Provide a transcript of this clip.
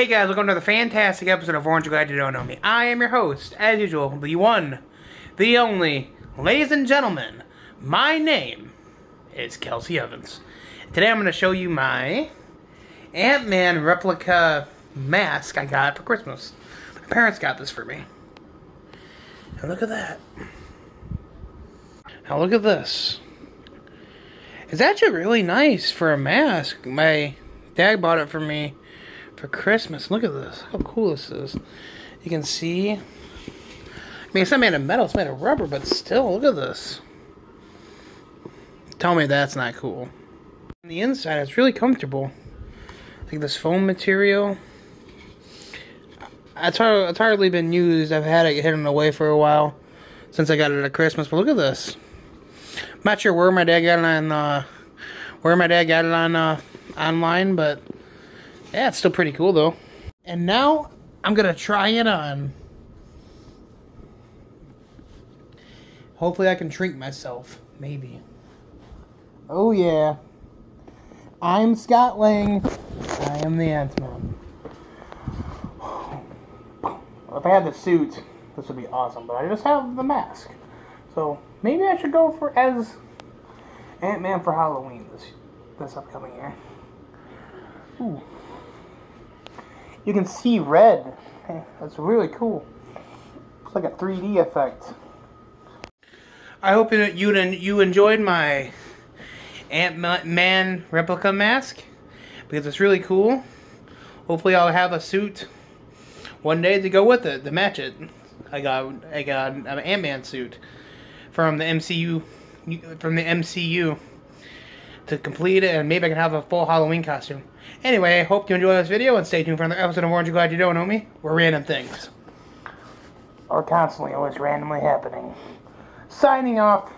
Hey guys, welcome to the fantastic episode of Orange Glad You Don't Know Me. I am your host, as usual, the one, the only, ladies and gentlemen, my name is Kelsey Evans. Today I'm going to show you my Ant-Man replica mask I got for Christmas. My parents got this for me. And look at that. Now look at this. It's actually really nice for a mask. My dad bought it for me for Christmas. Look at this. How cool this is. You can see. I mean, it's not made of metal, it's made of rubber, but still, look at this. Tell me that's not cool. On the inside, it's really comfortable. Like this foam material. It's, hard, it's hardly been used. I've had it hidden away for a while since I got it at Christmas. But look at this. I'm not sure where my dad got it on. Uh, where my dad got it on uh, online, but yeah, it's still pretty cool though. And now I'm gonna try it on. Hopefully I can drink myself. Maybe. Oh yeah. I'm Scott Lang. I am the Ant-Man. If I had the suit, this would be awesome, but I just have the mask. So maybe I should go for as Ant-Man for Halloween this this upcoming year. Ooh. You can see red. That's really cool. It's like a 3D effect. I hope you you enjoyed my Ant-Man replica mask because it's really cool. Hopefully, I'll have a suit one day to go with it to match it. I got I got an Ant-Man suit from the MCU from the MCU to complete it, and maybe I can have a full Halloween costume. Anyway, I hope you enjoy this video, and stay tuned for another episode of Orange You Glad You Don't Know Me, where random things are constantly always randomly happening. Signing off.